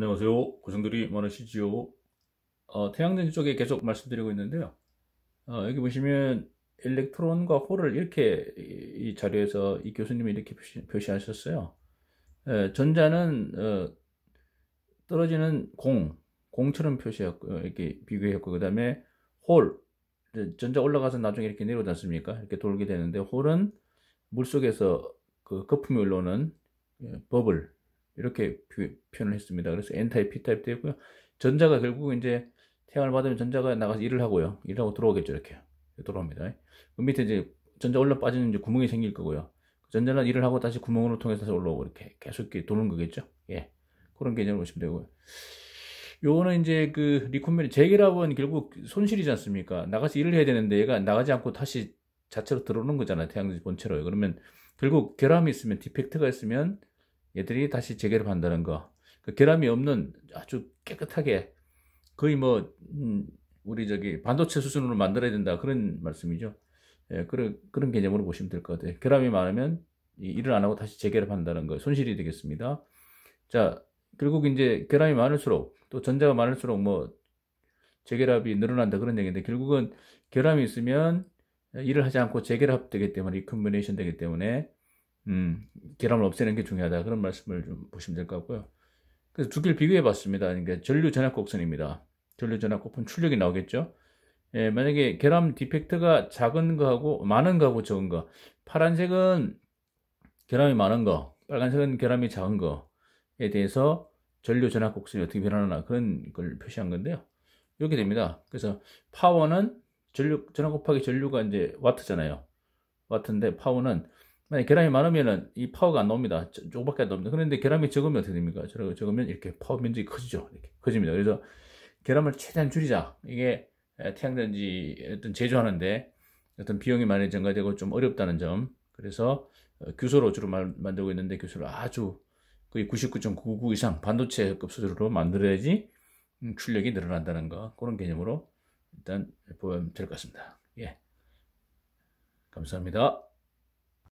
안녕하세요. 고생들이 많으시지요. 어, 태양전 쪽에 계속 말씀드리고 있는데요. 어, 여기 보시면 일렉트론과 홀을 이렇게 이, 이 자료에서 이 교수님이 이렇게 표시, 하셨어요 예, 전자는 어, 떨어지는 공, 공처럼 표시했고 이렇게 비교했고 그 다음에 홀, 전자 올라가서 나중에 이렇게 내려오지 않습니까? 이렇게 돌게 되는데 홀은 물 속에서 그 거품이 올라오는 예, 버블 이렇게 표현을 했습니다. 그래서 N타입, P타입 되고요. 전자가 결국 이제 태양을 받으면 전자가 나가서 일을 하고요. 일을 하고 들어오겠죠. 이렇게 들어옵니다. 그 밑에 이제 전자 올라 빠지는 이제 구멍이 생길 거고요. 전자는 일을 하고 다시 구멍으로 통해서 다시 올라오고 이렇게 계속 이렇게 도는 거겠죠. 예. 그런 개념을 보시면 되고요. 요거는 이제 그 리콘벨 재결합은 결국 손실이지 않습니까? 나가서 일을 해야 되는데 얘가 나가지 않고 다시 자체로 들어오는 거잖아요. 태양지 본체로. 그러면 결국 결함이 있으면 디펙트가 있으면 얘들이 다시 재결합한다는 거. 그 결함이 없는 아주 깨끗하게 거의 뭐 음, 우리 저기 반도체 수준으로 만들어야 된다 그런 말씀이죠. 예, 그런 그런 개념으로 보시면 될 것 같아요. 결함이 많으면 일을 안 하고 다시 재결합한다는 거 손실이 되겠습니다. 자, 결국 이제 결함이 많을수록 또 전자가 많을수록 뭐 재결합이 늘어난다 그런 얘기인데 결국은 결함이 있으면 일을 하지 않고 재결합되기 때문에 recombination 되기 때문에 음, 결함을 없애는 게 중요하다. 그런 말씀을 좀 보시면 될 것 같고요. 그래서 두 개를 비교해 봤습니다. 그러니까 전류 전압 곡선입니다. 전류 전압 곡선 출력이 나오겠죠. 예, 만약에 결함 defect가 작은 거하고 많은 거하고 적은 거. 파란색은 결함이 많은 거, 빨간색은 결함이 작은 거에 대해서 전류 전압 곡선이 어떻게 변하나 그런 걸 표시한 건데요. 이렇게 됩니다. 그래서 파워는 전류 전압 곱하기 전류가 이제 와트잖아요. 와트인데 파워는 만약 결함이 많으면은 이 파워가 안 나옵니다. 조금밖에 안 나옵니다. 그런데 결함이 적으면 어떻게 됩니까? 적으면 이렇게 파워 면적이 커지죠. 이렇게 커집니다. 그래서 결함을 최대한 줄이자. 이게 태양전지 어떤 제조하는데 어떤 비용이 많이 증가되고 좀 어렵다는 점. 그래서 어, 규소로 주로 만들고 있는데 규소를 아주 거의 99.99 이상 반도체급 수준으로 만들어야지 음, 출력이 늘어난다는 거. 그런 개념으로 일단 보면 될 것 같습니다. 예. 감사합니다.